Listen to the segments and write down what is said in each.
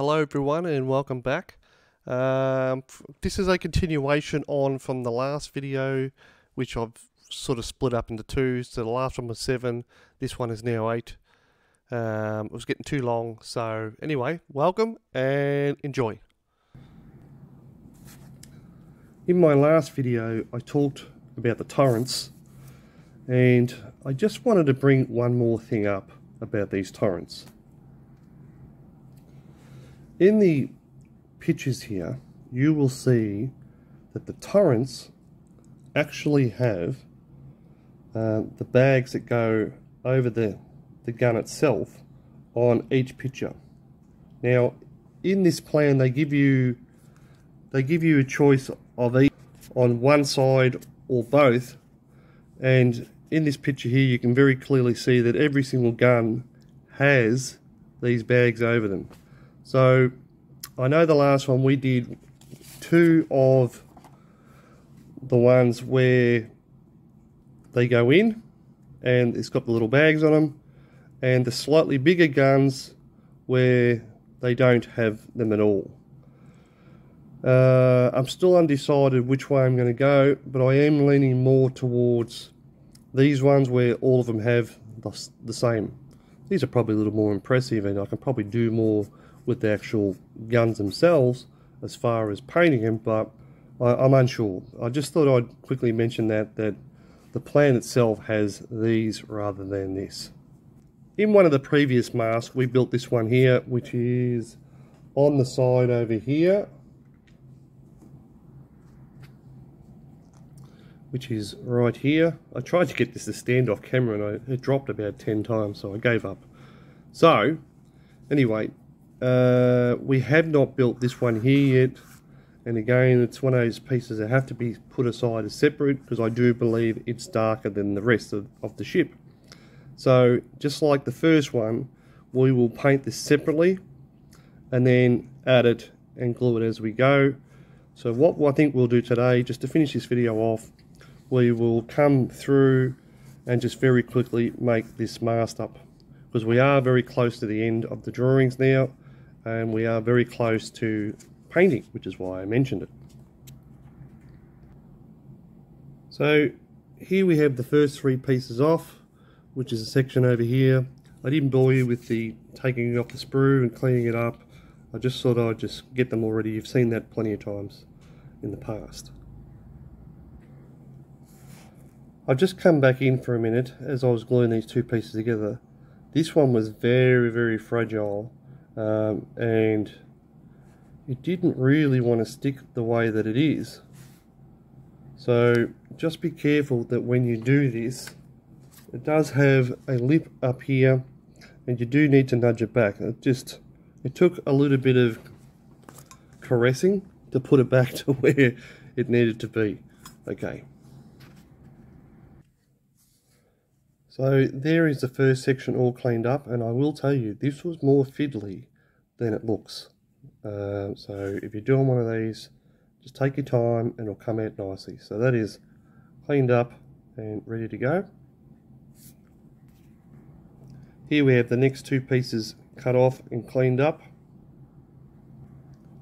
hello everyone and welcome back. Um, this is a continuation on from the last video which I've sort of split up into two. So the last one was seven, this one is now eight. Um, it was getting too long so anyway welcome and enjoy. In my last video I talked about the turrets and I just wanted to bring one more thing up about these turrets. In the pictures here, you will see that the turrets actually have uh, the bags that go over the, the gun itself on each picture. Now, in this plan, they give you they give you a choice of each on one side or both, and in this picture here, you can very clearly see that every single gun has these bags over them. So I know the last one we did two of the ones where they go in and it's got the little bags on them and the slightly bigger guns where they don't have them at all. Uh, I'm still undecided which way I'm going to go, but I am leaning more towards these ones where all of them have the, the same. These are probably a little more impressive and I can probably do more with the actual guns themselves as far as painting them, but I, am unsure. I just thought I'd quickly mention that, that the plan itself has these rather than this. In one of the previous masts, we built this one here, which is on the side over here. Which is right here. I tried to get this to stand off camera and I, it dropped about 10 times, so I gave up. So, anyway, uh, we have not built this one here yet. And again, it's one of those pieces that have to be put aside as separate because I do believe it's darker than the rest of, of the ship. So just like the first one, we will paint this separately and then add it and glue it as we go. So what I think we'll do today, just to finish this video off, we will come through and just very quickly make this mast up because we are very close to the end of the drawings now and we are very close to painting, which is why I mentioned it. So here we have the first three pieces off, which is a section over here. I didn't bore you with the taking off the sprue and cleaning it up. I just thought I'd just get them already. You've seen that plenty of times in the past. I've just come back in for a minute as I was gluing these two pieces together. This one was very, very fragile um, and it didn't really want to stick the way that it is. So just be careful that when you do this, it does have a lip up here and you do need to nudge it back. It just, it took a little bit of caressing to put it back to where it needed to be. Okay. So there is the first section all cleaned up and I will tell you this was more fiddly than it looks. Uh, so if you're doing one of these, just take your time and it'll come out nicely. So that is cleaned up and ready to go. Here we have the next two pieces cut off and cleaned up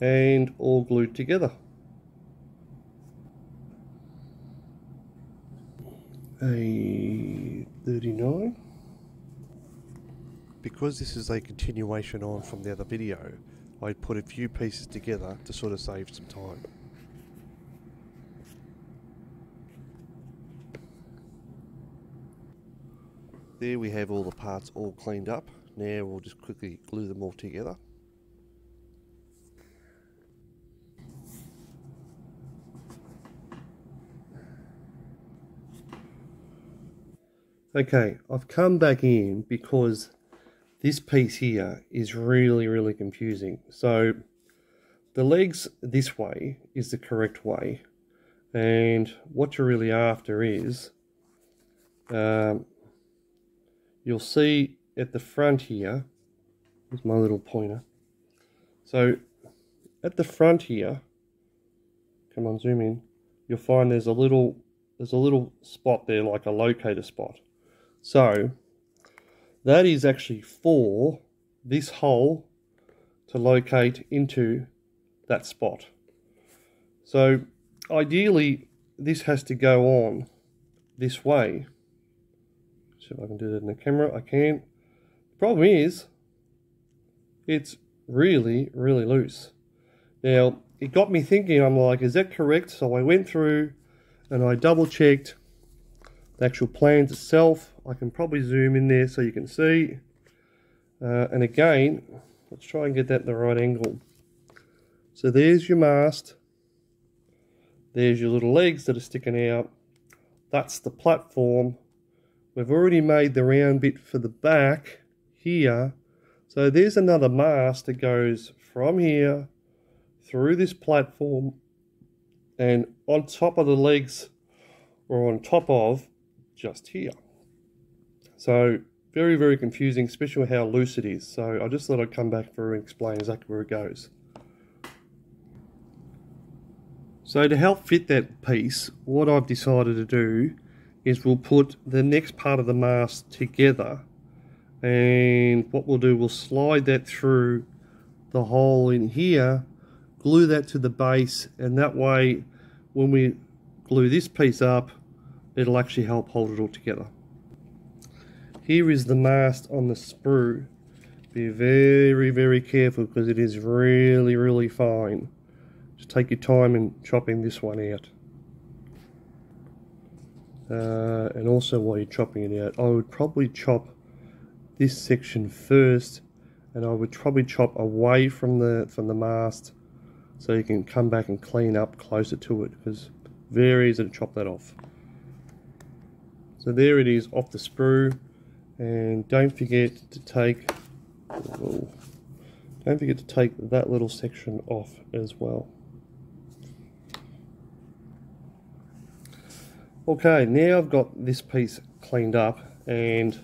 and all glued together. A 39 because this is a continuation on from the other video, I put a few pieces together to sort of save some time. There we have all the parts all cleaned up. Now we'll just quickly glue them all together. Okay, I've come back in because this piece here is really, really confusing. So the legs this way is the correct way. And what you're really after is, um, you'll see at the front here, here, is my little pointer. So at the front here, come on, zoom in, you'll find there's a little, there's a little spot there like a locator spot. So that is actually for this hole to locate into that spot. So ideally this has to go on this way. See if I can do that in the camera. I can. The problem is, it's really, really loose. Now, it got me thinking, I'm like, is that correct? So I went through and I double checked the actual plans itself. I can probably zoom in there so you can see. Uh, and again, let's try and get that in the right angle. So there's your mast. There's your little legs that are sticking out. That's the platform. We've already made the round bit for the back here. So there's another mast that goes from here through this platform and on top of the legs or on top of just here. So very, very confusing, especially how loose it is. So I just thought I'd come back for and explain exactly where it goes. So to help fit that piece, what I've decided to do is we'll put the next part of the mast together and what we'll do, we'll slide that through the hole in here, glue that to the base and that way when we glue this piece up, it'll actually help hold it all together. Here is the mast on the sprue. Be very, very careful because it is really, really fine. Just take your time in chopping this one out. Uh, and also while you're chopping it out, I would probably chop this section first and I would probably chop away from the from the mast so you can come back and clean up closer to it because very easy to chop that off. So there it is off the sprue and don't forget to take don't forget to take that little section off as well. Okay, now I've got this piece cleaned up and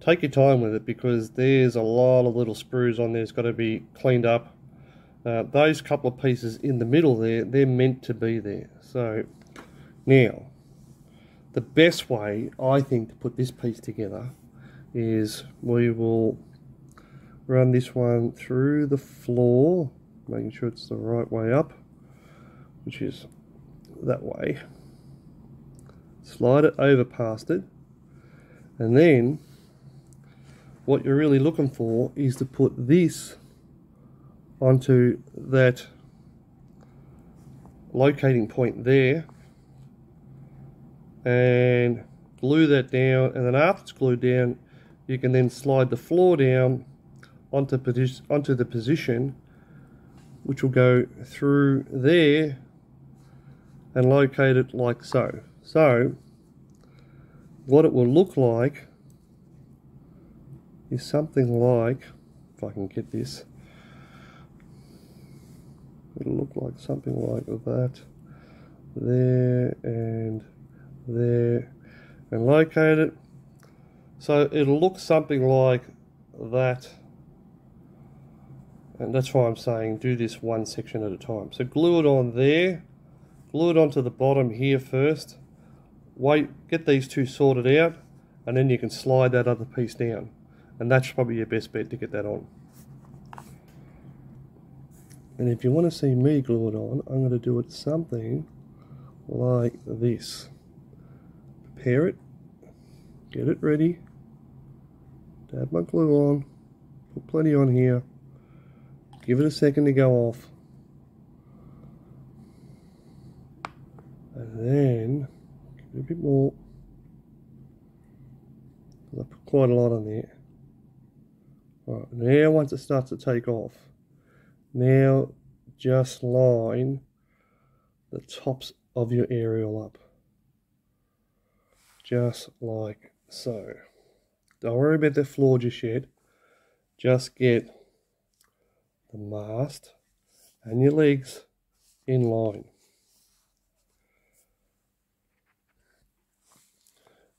take your time with it because there's a lot of little sprues on there. It's got to be cleaned up. Uh, those couple of pieces in the middle there, they're meant to be there. So now, the best way I think to put this piece together is we will run this one through the floor, making sure it's the right way up, which is that way. Slide it over past it. And then what you're really looking for is to put this onto that locating point there and glue that down and then after it's glued down you can then slide the floor down onto, onto the position which will go through there and locate it like so. So, what it will look like is something like, if I can get this, it'll look like something like that, there and there, and locate it. So it'll look something like that. And that's why I'm saying do this one section at a time. So glue it on there, glue it onto the bottom here first, wait, get these two sorted out, and then you can slide that other piece down. And that's probably your best bet to get that on. And if you want to see me glue it on, I'm going to do it something like this. Prepare it, get it ready, dab my glue on, put plenty on here, give it a second to go off, and then a bit more. I put quite a lot on there. Right, now once it starts to take off, now just line the tops of your aerial up. Just like so. Don't worry about the floor just yet. Just get the mast and your legs in line.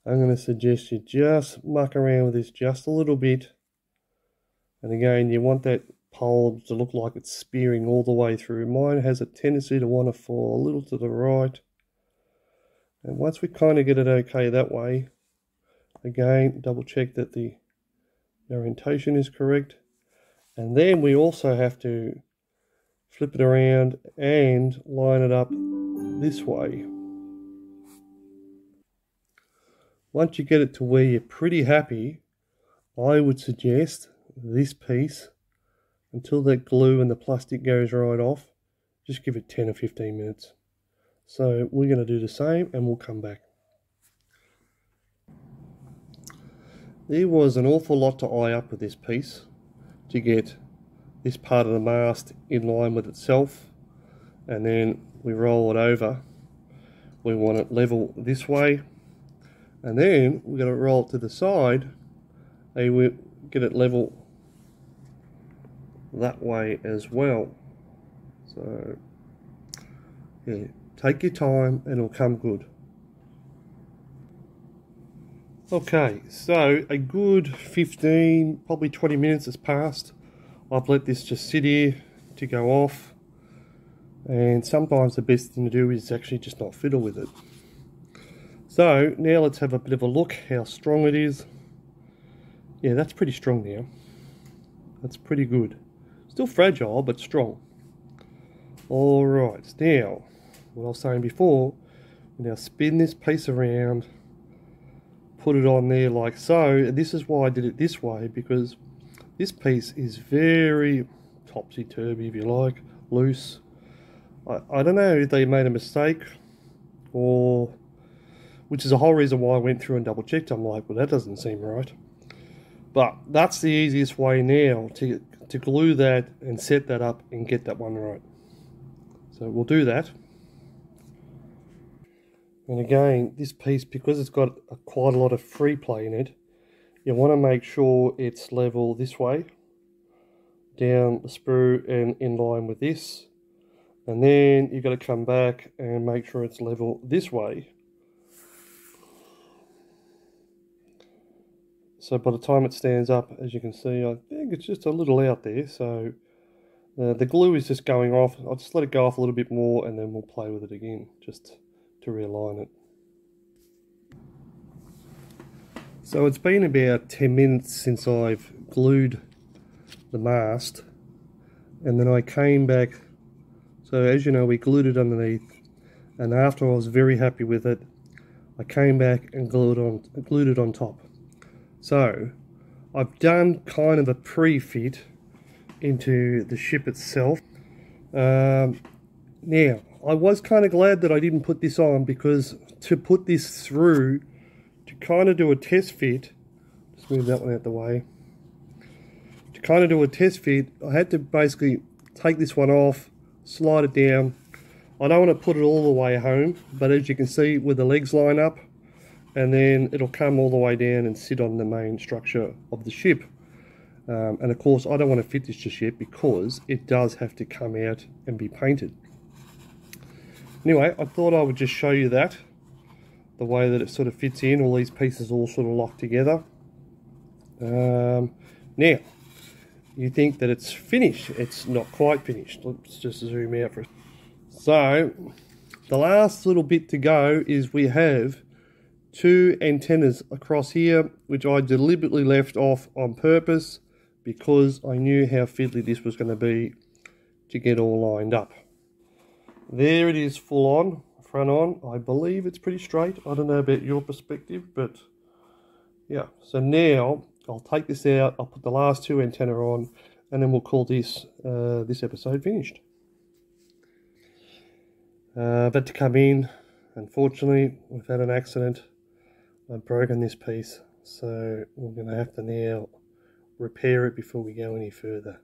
I'm going to suggest you just muck around with this just a little bit. And again, you want that pole to look like it's spearing all the way through. Mine has a tendency to want to fall a little to the right. And once we kind of get it okay that way, again, double check that the orientation is correct. And then we also have to flip it around and line it up this way. Once you get it to where you're pretty happy, I would suggest this piece until that glue and the plastic goes right off, just give it 10 or 15 minutes. So we're going to do the same and we'll come back. There was an awful lot to eye up with this piece to get this part of the mast in line with itself and then we roll it over. We want it level this way and then we're going to roll it to the side and we get it level that way as well so yeah take your time and it'll come good okay so a good 15 probably 20 minutes has passed I've let this just sit here to go off and sometimes the best thing to do is actually just not fiddle with it so now let's have a bit of a look how strong it is. Yeah, that's pretty strong now. That's pretty good. Still fragile, but strong. Alright, now, what I was saying before, now spin this piece around, put it on there like so. And this is why I did it this way, because this piece is very topsy-turvy, if you like, loose. I, I don't know if they made a mistake or which is the whole reason why I went through and double checked. I'm like, well, that doesn't seem right. But that's the easiest way now to, to glue that and set that up and get that one right. So we'll do that. And again, this piece, because it's got a, quite a lot of free play in it, you want to make sure it's level this way, down the sprue and in line with this. And then you've got to come back and make sure it's level this way So by the time it stands up, as you can see, I think it's just a little out there. So uh, the glue is just going off. I'll just let it go off a little bit more and then we'll play with it again, just to realign it. So it's been about 10 minutes since I've glued the mast and then I came back so as you know we glued it underneath and after I was very happy with it I came back and glued on glued it on top so I've done kind of a pre-fit into the ship itself. Um, now, I was kind of glad that I didn't put this on because to put this through, to kind of do a test fit, just move that one out the way, to kind of do a test fit, I had to basically take this one off, slide it down. I don't want to put it all the way home, but as you can see with the legs line up, and then it'll come all the way down and sit on the main structure of the ship. Um, and of course, I don't want to fit this just yet because it does have to come out and be painted. Anyway, I thought I would just show you that, the way that it sort of fits in, all these pieces all sort of locked together. Um, now, you think that it's finished. It's not quite finished. Let's just zoom out for a So, the last little bit to go is we have two antennas across here, which I deliberately left off on purpose because I knew how fiddly this was going to be to get all lined up. There it is full on, front on. I believe it's pretty straight. I don't know about your perspective, but yeah. So now I'll take this out, I'll put the last two antenna on, and then we'll call this uh, this episode finished. Uh, but to come in, unfortunately, we've had an accident I've broken this piece so we're going to have to now repair it before we go any further.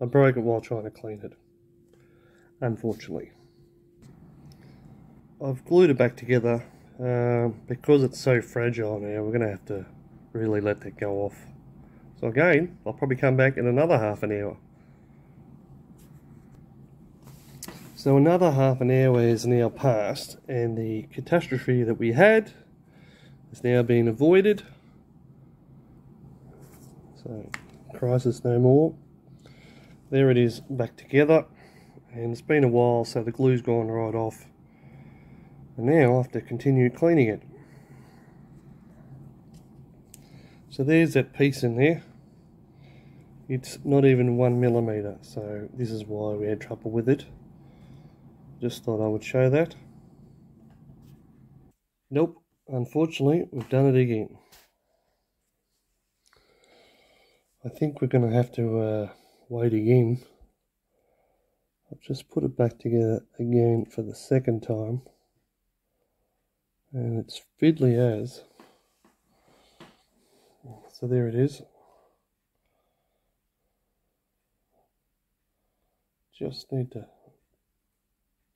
I broke it while trying to clean it, unfortunately. I've glued it back together um, because it's so fragile now we're going to have to really let that go off. So again, I'll probably come back in another half an hour. So another half an hour has now passed and the catastrophe that we had is now being avoided. So, crisis no more. There it is back together. And it's been a while, so the glue's gone right off. And now I'll have to continue cleaning it. So there's that piece in there. it's not even one millimeter so this is why we had trouble with it. Just thought I would show that. Nope unfortunately we've done it again. I think we're going to have to uh, wait again. I've just put it back together again for the second time and it's fiddly as. So there it is. Just need to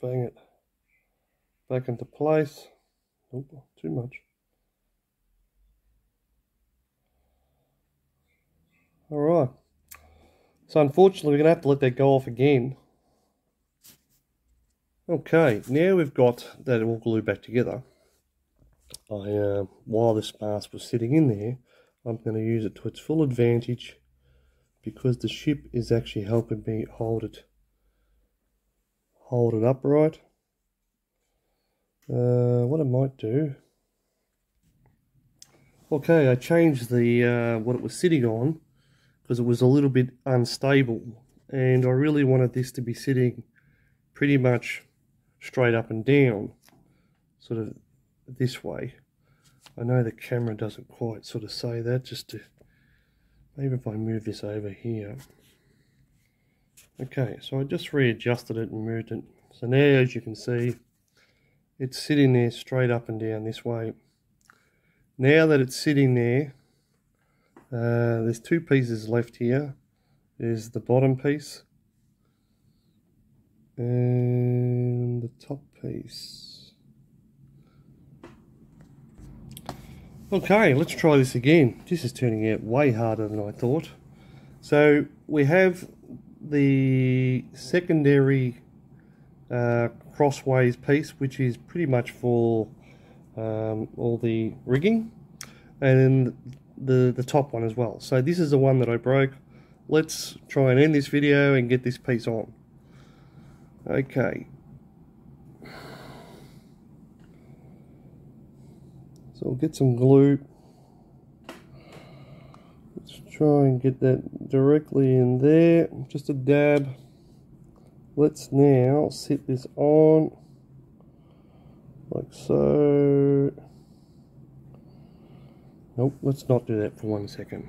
bang it back into place. Oh too much. All right. So unfortunately we're gonna have to let that go off again. Okay now we've got that all glued back together I, uh, while this mast was sitting in there, I'm going to use it to its full advantage because the ship is actually helping me hold it hold it upright. Uh, what I might do okay I changed the uh, what it was sitting on because it was a little bit unstable and I really wanted this to be sitting pretty much straight up and down sort of this way. I know the camera doesn't quite sort of say that, just to, maybe if I move this over here. Okay, so I just readjusted it and moved it. So now, as you can see, it's sitting there straight up and down this way. Now that it's sitting there, uh, there's two pieces left here. There's the bottom piece and the top piece. Okay, let's try this again. This is turning out way harder than I thought. So we have the secondary uh, crossways piece, which is pretty much for um, all the rigging, and the, the top one as well. So this is the one that I broke. Let's try and end this video and get this piece on. Okay, So we'll get some glue. Let's try and get that directly in there. Just a dab. Let's now sit this on like so. Nope, let's not do that for one second.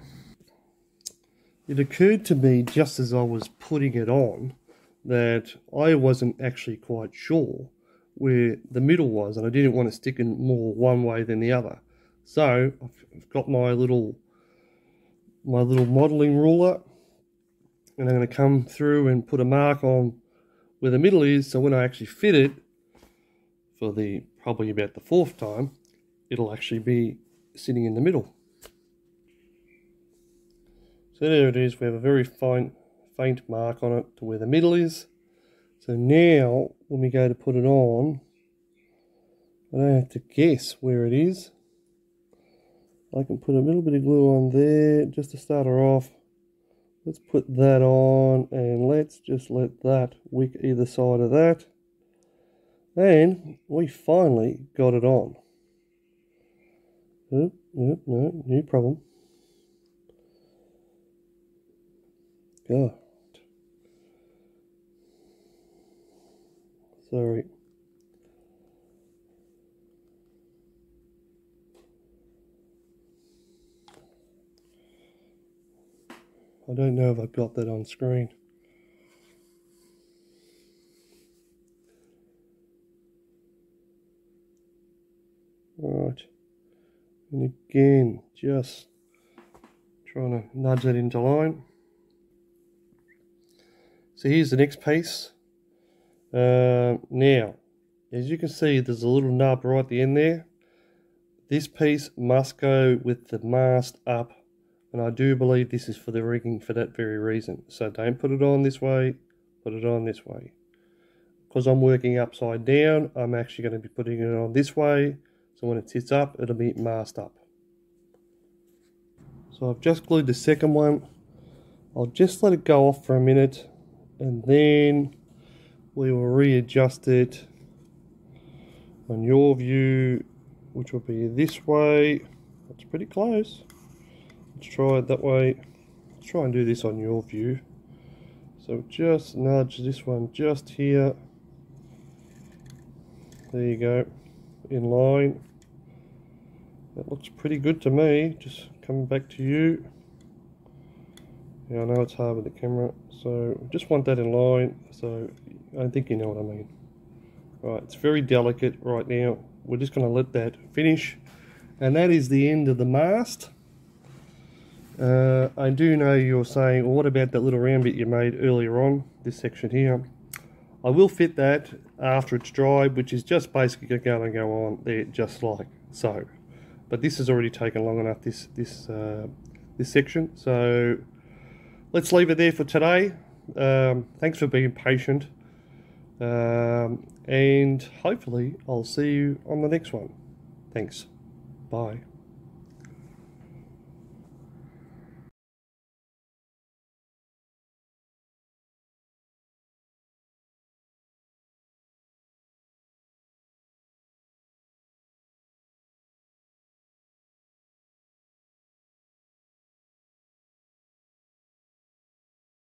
It occurred to me just as I was putting it on that I wasn't actually quite sure where the middle was and I didn't want to stick in more one way than the other. So I've got my little my little modeling ruler and I'm going to come through and put a mark on where the middle is so when I actually fit it for the probably about the fourth time it'll actually be sitting in the middle. So there it is, we have a very fine faint mark on it to where the middle is. So now, when we go to put it on, I don't have to guess where it is. I can put a little bit of glue on there just to start her off. Let's put that on and let's just let that wick either side of that. And we finally got it on. Oop, oop, no, new problem. Go. Sorry. I don't know if I've got that on screen. Alright. And again, just trying to nudge that into line. So here's the next piece. Uh, now, as you can see, there's a little nub right at the end there. This piece must go with the mast up, and I do believe this is for the rigging for that very reason. So don't put it on this way, put it on this way. Because I'm working upside down, I'm actually going to be putting it on this way, so when it sits up, it'll be mast up. So I've just glued the second one. I'll just let it go off for a minute, and then we will readjust it on your view which will be this way that's pretty close let's try it that way let's try and do this on your view. So just nudge this one just here. There you go, in line. That looks pretty good to me. Just coming back to you. Yeah, I know it's hard with the camera, so just want that in line. So I think you know what I mean. Right, it's very delicate right now. We're just going to let that finish. And that is the end of the mast. Uh, I do know you're saying, well, what about that little round bit you made earlier on, this section here? I will fit that after it's dried, which is just basically going to go on there just like so. But this has already taken long enough, this, this, uh, this section. So let's leave it there for today. Um, thanks for being patient. Um, and hopefully I'll see you on the next one. Thanks. Bye.